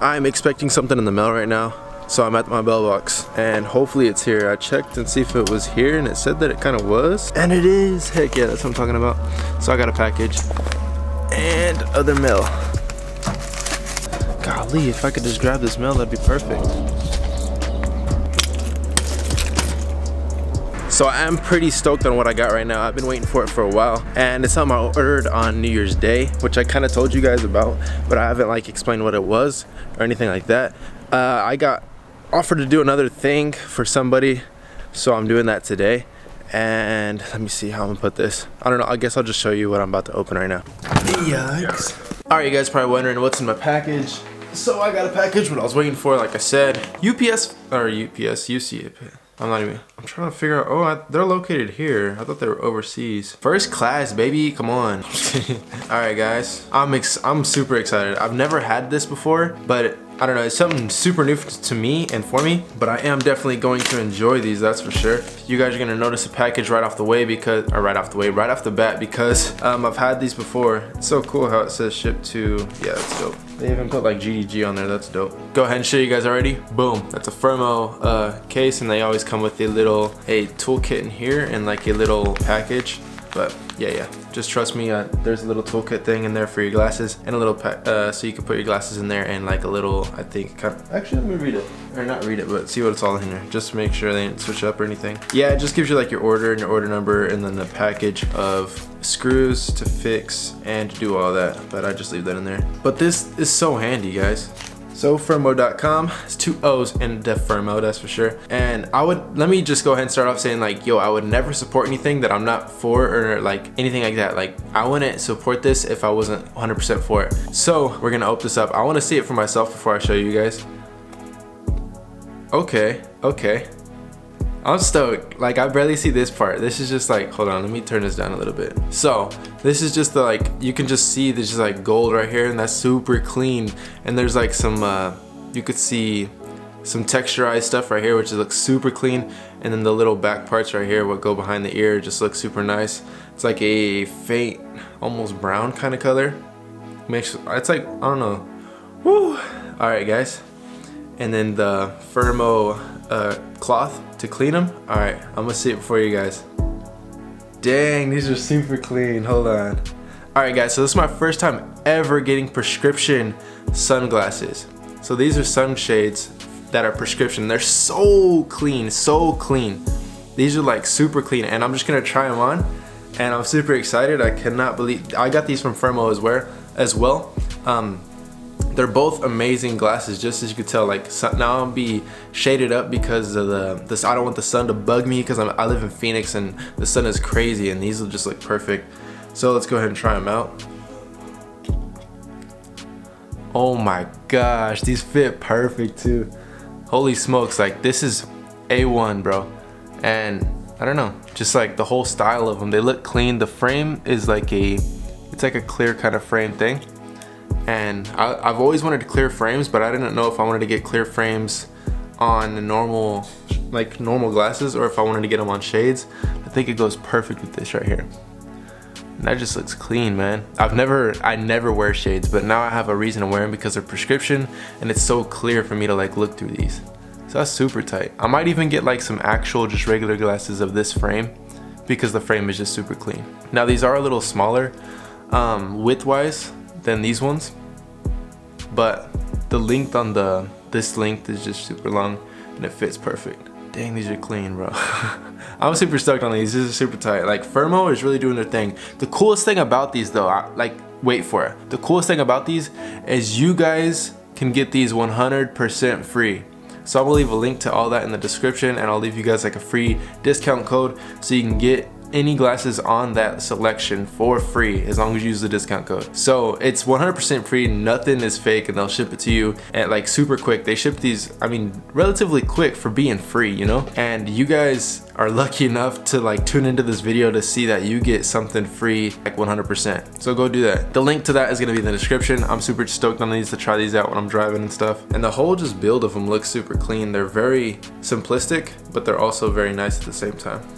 I'm expecting something in the mail right now. So I'm at my mailbox and hopefully it's here. I checked and see if it was here and it said that it kind of was. And it is. Heck yeah, that's what I'm talking about. So I got a package and other mail. Golly, if I could just grab this mail, that'd be perfect. So I am pretty stoked on what I got right now. I've been waiting for it for a while and it's something I ordered on New Year's Day, which I kind of told you guys about, but I haven't like explained what it was or anything like that. Uh, I got offered to do another thing for somebody, so I'm doing that today. And let me see how I'm gonna put this. I don't know, I guess I'll just show you what I'm about to open right now. Yikes. All right, you guys probably wondering what's in my package. So I got a package, what I was waiting for, like I said. UPS, or UPS, UC, I'm not even, I'm trying to figure out, oh, I, they're located here. I thought they were overseas. First class, baby, come on. All right, guys, I'm, ex I'm super excited. I've never had this before, but I don't know, it's something super new to me and for me, but I am definitely going to enjoy these, that's for sure. You guys are gonna notice a package right off the way because, or right off the way, right off the bat because um, I've had these before. It's so cool how it says ship to, yeah, that's dope. They even put like GDG on there, that's dope. Go ahead and show you guys already. Boom, that's a Firmoo uh, case and they always come with a little, a toolkit in here and like a little package. But yeah, yeah, just trust me. Uh, there's a little toolkit thing in there for your glasses and a little uh, so you can put your glasses in there and like a little, I think, kind of, actually let me read it, or not read it, but see what it's all in there. Just to make sure they didn't switch up or anything. Yeah, it just gives you like your order and your order number and then the package of screws to fix and do all that. But I just leave that in there. But this is so handy, guys. So Firmoo.com, it's two O's in the Firmoo, that's for sure. And I would, let me just go ahead and start off saying like, yo, I would never support anything that I'm not for or like anything like that. Like I wouldn't support this if I wasn't 100% for it. So we're gonna open this up. I wanna see it for myself before I show you guys. Okay, okay. I'm stoked. Like I barely see this part. This is just like, hold on, let me turn this down a little bit. So this is just the like, you can just see there's just like gold right here and that's super clean. And there's like some, uh, you could see some texturized stuff right here which looks super clean and then the little back parts right here what go behind the ear just looks super nice it's like a faint almost brown kind of color makes it's like I don't know Woo. all right guys and then the Firmoo uh, cloth to clean them. All right, I'm gonna see it for you guys. Dang, these are super clean, hold on. All right guys, so this is my first time ever getting prescription sunglasses. So these are sunshades that are prescription. They're so clean, so clean. These are like super clean and I'm just gonna try them on and I'm super excited. I cannot believe, I got these from Firmoo as well. As well. Um, they're both amazing glasses, just as you could tell. Like now I'll be shaded up because of the this. I don't want the sun to bug me because I live in Phoenix and the sun is crazy, and these will just look perfect. So let's go ahead and try them out. Oh my gosh, these fit perfect too. Holy smokes, like this is A1, bro. And I don't know, just like the whole style of them. They look clean. The frame is like a, it's like a clear kind of frame thing and I, have always wanted to clear frames but I didn't know if I wanted to get clear frames on normal like normal glasses or if I wanted to get them on shades. I think it goes perfect with this right here. And that just looks clean man. I've never I never wear shades but now I have a reason to wear them because they're prescription and it's so clear for me to like look through these. So that's super tight. I might even get like some actual just regular glasses of this frame because the frame is just super clean. Now these are a little smaller. Um, width wise than these ones. But the length on the this length is just super long and it fits perfect. Dang these are clean bro. I'm super stoked on these. These are super tight. Like Firmoo is really doing their thing. The coolest thing about these though I, like wait for it. The coolest thing about these is you guys can get these 100% free. So I will leave a link to all that in the description and I'll leave you guys like a free discount code so you can get any glasses on that selection for free as long as you use the discount code. So it's 100% free, nothing is fake and they'll ship it to you at like super quick. They ship these, I mean, relatively quick for being free, you know? And you guys are lucky enough to like tune into this video to see that you get something free like 100%. So go do that. The link to that is gonna be in the description. I'm super stoked on these to try these out when I'm driving and stuff. And the whole just build of them looks super clean. They're very simplistic, but they're also very nice at the same time.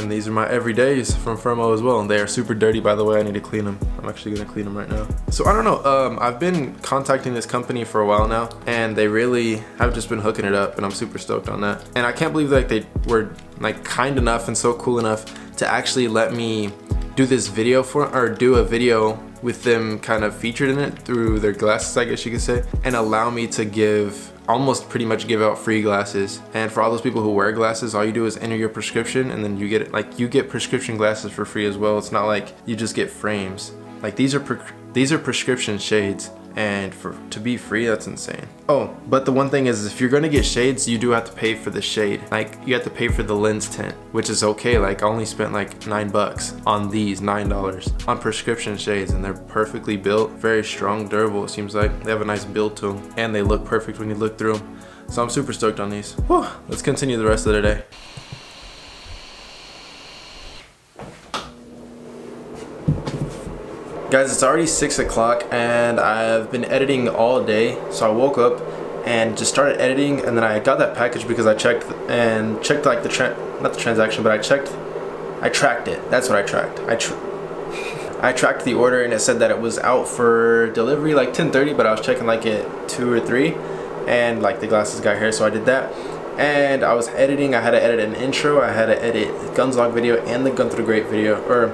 And these are my everydays from Firmoo as well. And they are super dirty, by the way. I need to clean them. I'm actually gonna clean them right now. So I don't know, um, I've been contacting this company for a while now and they really have just been hooking it up and I'm super stoked on that. And I can't believe like they were like kind enough and so cool enough to actually let me do this video for, or do a video with them kind of featured in it through their glasses, I guess you could say, and allow me to give almost pretty much give out free glasses. And for all those people who wear glasses, all you do is enter your prescription and then you get it, like you get prescription glasses for free as well. It's not like you just get frames. Like these are these are prescription shades and for to be free that's insane. Oh but the one thing is if you're gonna get shades you do have to pay for the shade. Like you have to pay for the lens tint which is okay. Like I only spent like nine bucks on these nine dollars on prescription shades and they're perfectly built very strong durable it seems like. They have a nice build to them and they look perfect when you look through them so I'm super stoked on these. Whew. let's continue the rest of the day Guys, it's already 6 o'clock and I've been editing all day. So I woke up and just started editing and then I got that package because I checked and checked like the, not the transaction, but I checked, I tracked it. That's what I tracked. I, tra I tracked the order and it said that it was out for delivery like 10.30, but I was checking like at 2 or 3 and like the glasses got here, so I did that and I was editing. I had to edit an intro. I had to edit Guns Log video and the Gunther Da Great video, or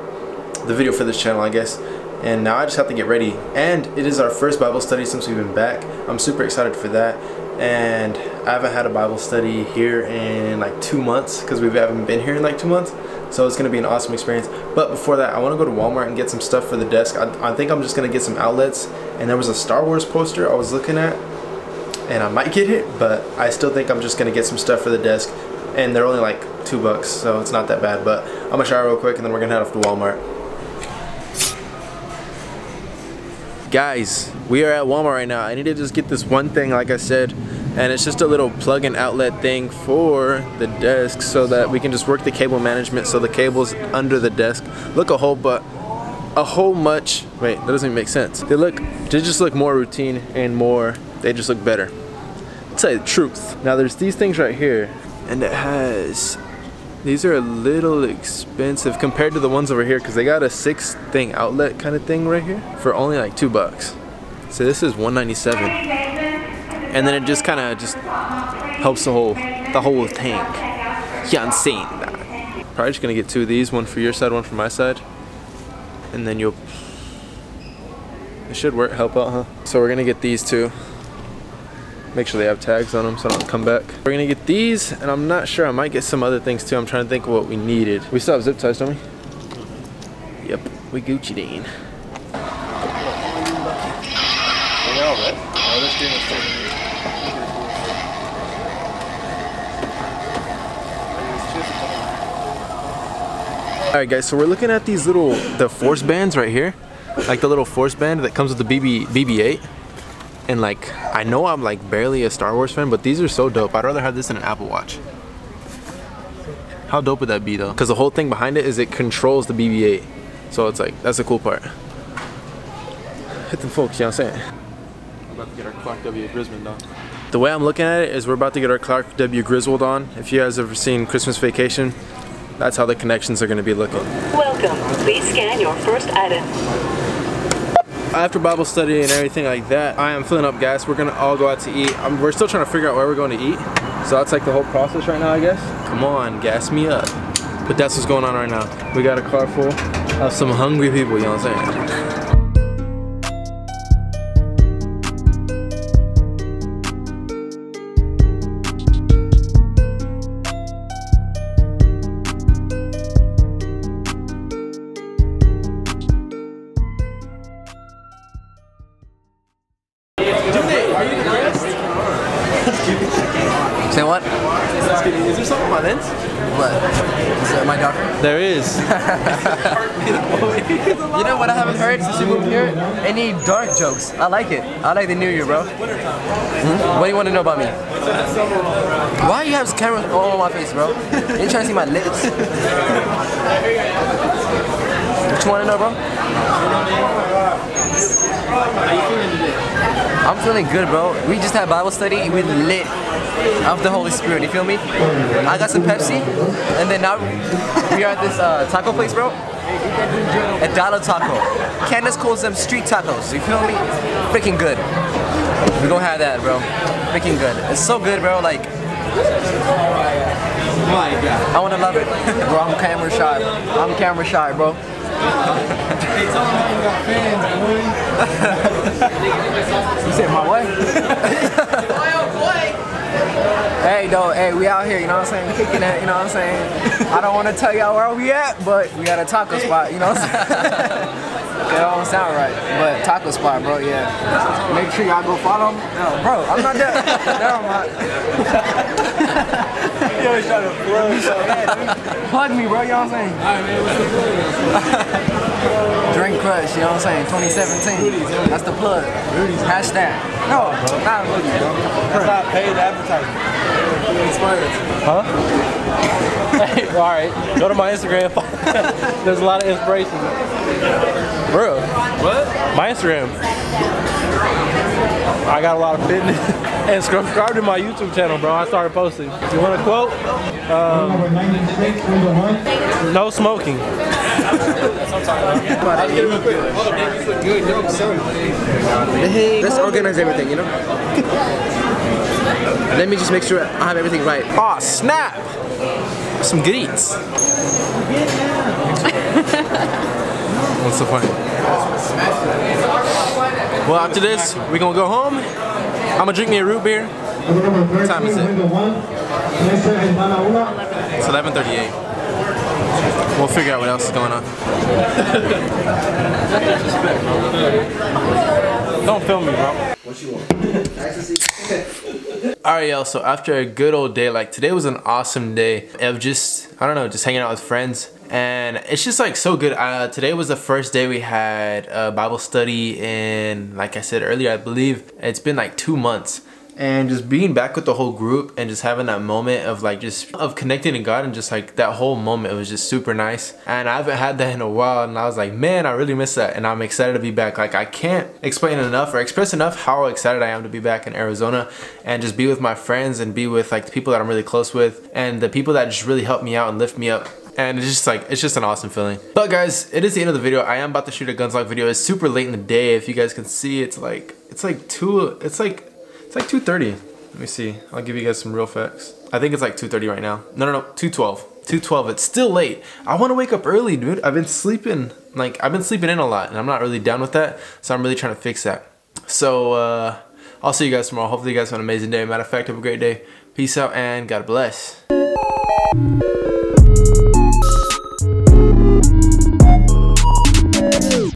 the video for this channel, I guess and now I just have to get ready. And it is our first Bible study since we've been back. I'm super excited for that. And I haven't had a Bible study here in like two months because we haven't been here in like two months. So it's gonna be an awesome experience. But before that I want to go to Walmart and get some stuff for the desk. I, I think I'm just gonna get some outlets. And there was a Star Wars poster I was looking at and I might get it but I still think I'm just gonna get some stuff for the desk. And they're only like two bucks so it's not that bad. But I'm gonna shower real quick and then we're gonna head off to Walmart guys we are at Walmart right now. I need to just get this one thing like I said and it's just a little plug-in outlet thing for the desk so that we can just work the cable management so the cables under the desk. Look a whole but a whole much wait that doesn't make sense. They look they just look more routine and more they just look better. I'll tell you the truth. Now there's these things right here and it has these are a little expensive compared to the ones over here because they got a six thing outlet kind of thing right here for only like two bucks. So this is 197 and then it just kind of just helps the whole the whole tank. Yeah, I'm saying that. Probably just gonna get two of these, one for your side, one for my side, and then you'll. It should work, help out, huh? So we're gonna get these two. Make sure they have tags on them so I don't come back. We're gonna get these, and I'm not sure, I might get some other things too. I'm trying to think of what we needed. We still have zip ties, don't we? Yep, we Gucci Dean. Alright guys, so we're looking at these little, the force bands right here. Like the little force band that comes with the BB, BB-8 and like I know I'm like barely a Star Wars fan but these are so dope. I'd rather have this than an Apple Watch. How dope would that be though? Because the whole thing behind it is it controls the BB-8 so it's like that's the cool part. Hit them folks you know what I'm saying we're about to get our Clark W. Griswold on the way I'm looking at it is we're about to get our Clark W. Griswold on. If you guys ever seen Christmas Vacation that's how the connections are going to be looking. Welcome. Please scan your first item after Bible study and everything like that, I am filling up gas. We're gonna all go out to eat. Um, we're still trying to figure out where we're going to eat. So that's like the whole process right now, I guess. Come on, gas me up. But that's what's going on right now. We got a car full of some hungry people, you know what I'm saying? Say what? Is there something on my lens? What? Is that my daughter? There is. you know what I haven't heard since you moved here? Any dark jokes. I like it. I like the new year, bro. Hmm? What do you want to know about me? Why you have cameras all on my face, bro? You trying to see my lips? What you want to know, bro? How you feeling today? I'm feeling good, bro. We just had Bible study. We lit of the Holy Spirit. You feel me? I got some Pepsi, and then now we are at this uh, taco place, bro. At Dollar Taco. Candace calls them street tacos. You feel me? Freaking good. We gonna have that, bro. Freaking good. It's so good, bro. Like. my God. I wanna love it. Bro, I'm camera shy. I'm camera shy, bro. You said my what? hey, though, hey, we out here, you know what I'm saying? Kicking it, you know what I'm saying? I don't want to tell y'all where we at, but we got a taco spot, you know what I'm saying? That don't sound right, but taco spot, bro, yeah. Make sure y'all go follow them. No, bro, I'm not there. Never mind. You always trying to plug Plug me, bro, you know what I'm saying? Drink Crush, you know what I'm saying? 2017. That's the plug. Hashtag. No, bro. Not Hoodie, bro. That's not paid advertising. Huh? hey, all right. Go to my Instagram. There's a lot of inspiration. Bro. What? My Instagram. I got a lot of fitness. and subscribe to my YouTube channel, bro. I started posting. You want a quote? Um, no smoking. Let's organize everything, you know? Let me just make sure I have everything right. Oh snap! Some good eats. What's the point? Well, after this, we're gonna go home. I'm gonna drink me a root beer. What time is it? It's 11:38. We'll figure out what else is going on. Don't film me, bro. Alright y'all, so after a good old day, like today was an awesome day of just, I don't know, just hanging out with friends. And it's just like so good. Uh, today was the first day we had a Bible study in, like I said earlier, I believe it's been like two months. And just being back with the whole group and just having that moment of like just of connecting to God and just like that whole moment it was just super nice. And I haven't had that in a while and I was like, man, I really miss that. And I'm excited to be back. Like I can't explain enough or express enough how excited I am to be back in Arizona and just be with my friends and be with like the people that I'm really close with and the people that just really help me out and lift me up and it's just like it's just an awesome feeling but guys it is the end of the video i am about to shoot a guns lock video it's super late in the day if you guys can see it's like it's like two it's like like 2.30 let me see. I'll give you guys some real facts. I think it's like 2.30 right now. No no no. 2.12 2.12 it's still late. I want to wake up early dude. I've been sleeping like i've been sleeping in a lot and i'm not really down with that so i'm really trying to fix that. So uh i'll see you guys tomorrow. Hopefully you guys have an amazing day. Matter of fact have a great day. Peace out and god bless